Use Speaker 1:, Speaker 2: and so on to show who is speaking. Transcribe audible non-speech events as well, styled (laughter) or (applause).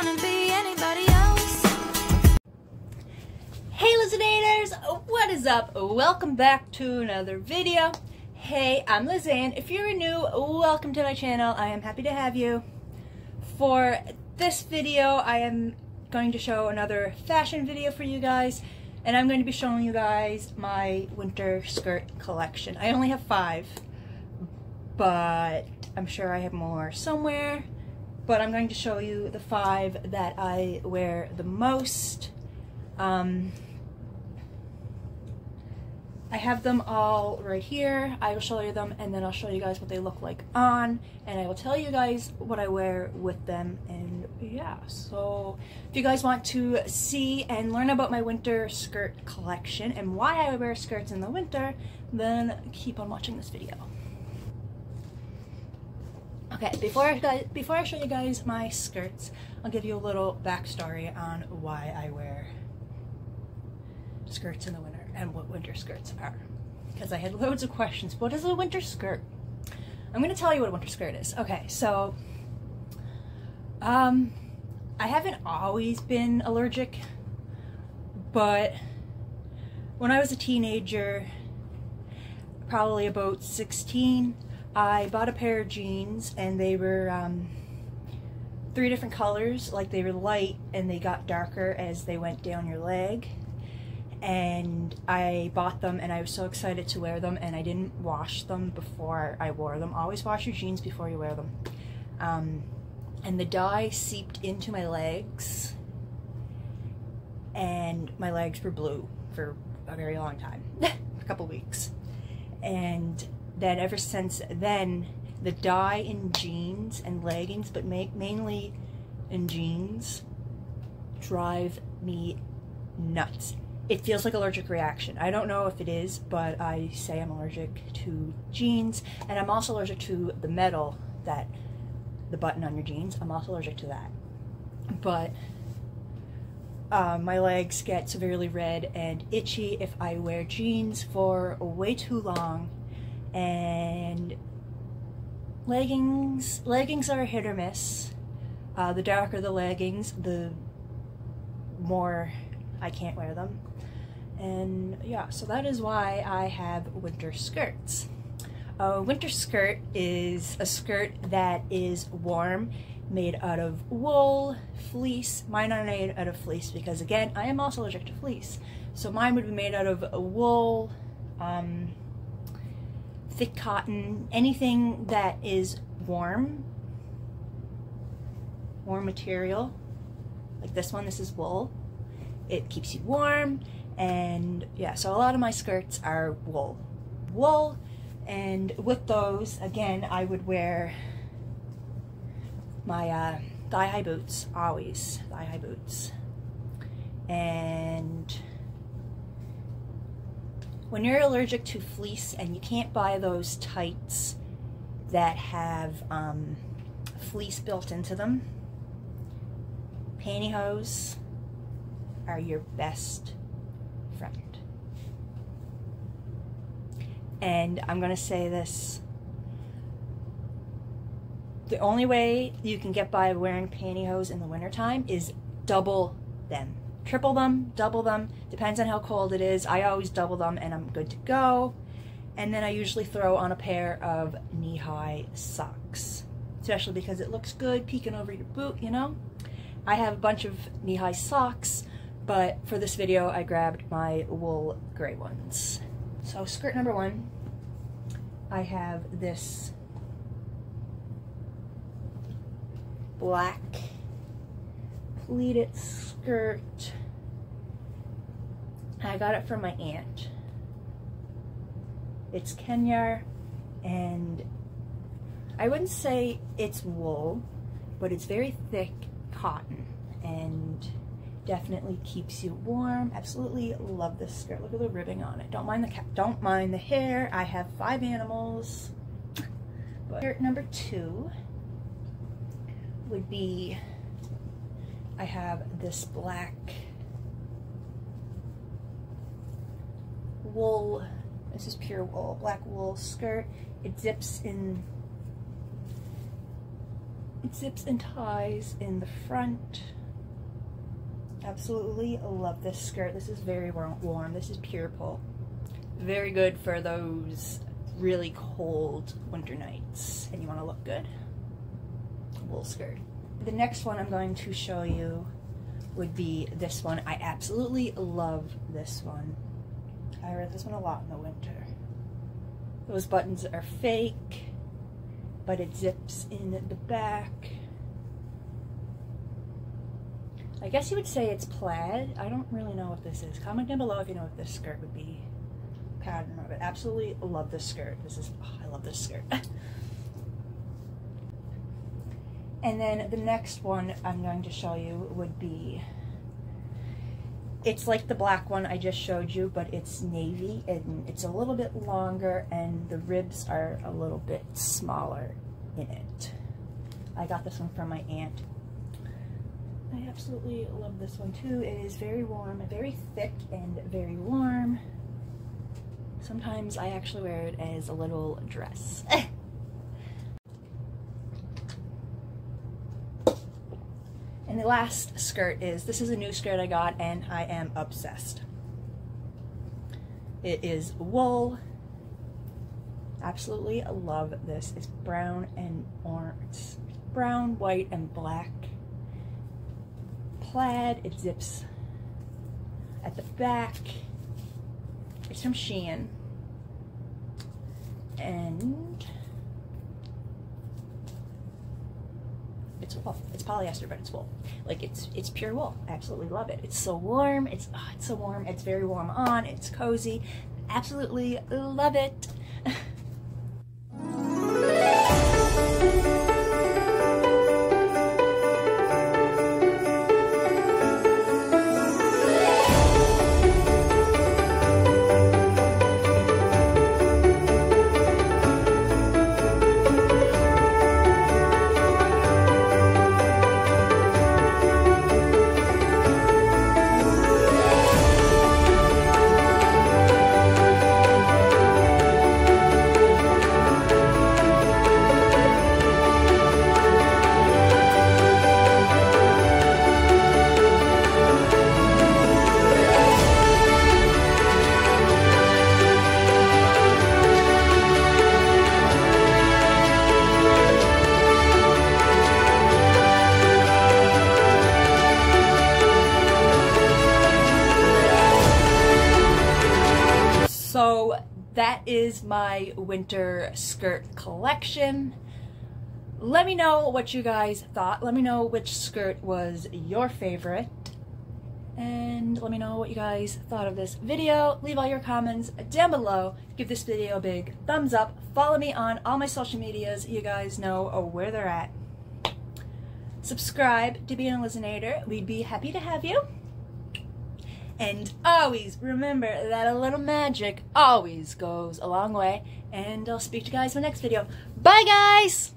Speaker 1: Hey Lizzanators, what is up? Welcome back to another video. Hey, I'm LizzAnn. If you're new, welcome to my channel. I am happy to have you. For this video, I am going to show another fashion video for you guys, and I'm going to be showing you guys my winter skirt collection. I only have five, but I'm sure I have more somewhere. But I'm going to show you the five that I wear the most. Um, I have them all right here. I will show you them and then I'll show you guys what they look like on and I will tell you guys what I wear with them and yeah so if you guys want to see and learn about my winter skirt collection and why I wear skirts in the winter then keep on watching this video. Okay, before I, guys, before I show you guys my skirts, I'll give you a little backstory on why I wear skirts in the winter and what winter skirts are. Because I had loads of questions. What is a winter skirt? I'm going to tell you what a winter skirt is. Okay, so um, I haven't always been allergic, but when I was a teenager, probably about 16, I bought a pair of jeans and they were um, three different colors, like they were light and they got darker as they went down your leg and I bought them and I was so excited to wear them and I didn't wash them before I wore them. Always wash your jeans before you wear them. Um, and the dye seeped into my legs and my legs were blue for a very long time, (laughs) a couple weeks. And then ever since then, the dye in jeans and leggings, but ma mainly in jeans, drive me nuts it feels like allergic reaction. I don't know if it is, but I say I'm allergic to jeans, and I'm also allergic to the metal that the button on your jeans. I'm also allergic to that. But uh, my legs get severely red and itchy if I wear jeans for way too long, and leggings leggings are hit or miss. Uh, the darker the leggings, the more I can't wear them. And yeah, so that is why I have winter skirts. A winter skirt is a skirt that is warm, made out of wool, fleece. Mine are made out of fleece because again, I am also allergic to fleece. So mine would be made out of wool, um, thick cotton, anything that is warm, warm material. Like this one, this is wool. It keeps you warm and yeah, so a lot of my skirts are wool. Wool, and with those, again, I would wear my uh, thigh-high boots, always thigh-high boots. And when you're allergic to fleece and you can't buy those tights that have um, fleece built into them, pantyhose are your best friend. And I'm going to say this. The only way you can get by wearing pantyhose in the wintertime is double them. Triple them, double them, depends on how cold it is. I always double them and I'm good to go. And then I usually throw on a pair of knee-high socks, especially because it looks good peeking over your boot, you know? I have a bunch of knee-high socks but for this video I grabbed my wool gray ones. So skirt number one, I have this black pleated skirt. I got it from my aunt. It's Kenya and I wouldn't say it's wool, but it's very thick cotton and definitely keeps you warm. Absolutely love this skirt. Look at the ribbing on it. Don't mind the cap. Don't mind the hair. I have five animals. But skirt number two would be I have this black wool. This is pure wool. Black wool skirt. It zips in it zips and ties in the front. Absolutely love this skirt. This is very warm. This is pure pull. Very good for those really cold winter nights and you want to look good. Wool skirt. The next one I'm going to show you would be this one. I absolutely love this one. I wear this one a lot in the winter. Those buttons are fake, but it zips in the back. I guess you would say it's plaid. I don't really know what this is. Comment down below if you know what this skirt would be. Pattern of it. Absolutely love this skirt. This is, oh, I love this skirt. (laughs) and then the next one I'm going to show you would be it's like the black one I just showed you, but it's navy and it's a little bit longer and the ribs are a little bit smaller in it. I got this one from my aunt. I absolutely love this one too. It is very warm, very thick and very warm. Sometimes I actually wear it as a little dress. (laughs) And the last skirt is, this is a new skirt I got and I am obsessed. It is wool. Absolutely love this. It's brown and orange. Brown, white, and black. Plaid. It zips at the back. It's from Shein. And it's wool. It's polyester, but it's wool. Like it's it's pure wool. I absolutely love it. It's so warm. It's oh, it's so warm. It's very warm on. It's cozy. Absolutely love it. (laughs) is my winter skirt collection. Let me know what you guys thought. Let me know which skirt was your favorite. And let me know what you guys thought of this video. Leave all your comments down below. Give this video a big thumbs up. Follow me on all my social medias. You guys know uh, where they're at. Subscribe to be an Lizzanator. We'd be happy to have you. And always remember that a little magic always goes a long way. And I'll speak to you guys in the next video. Bye, guys!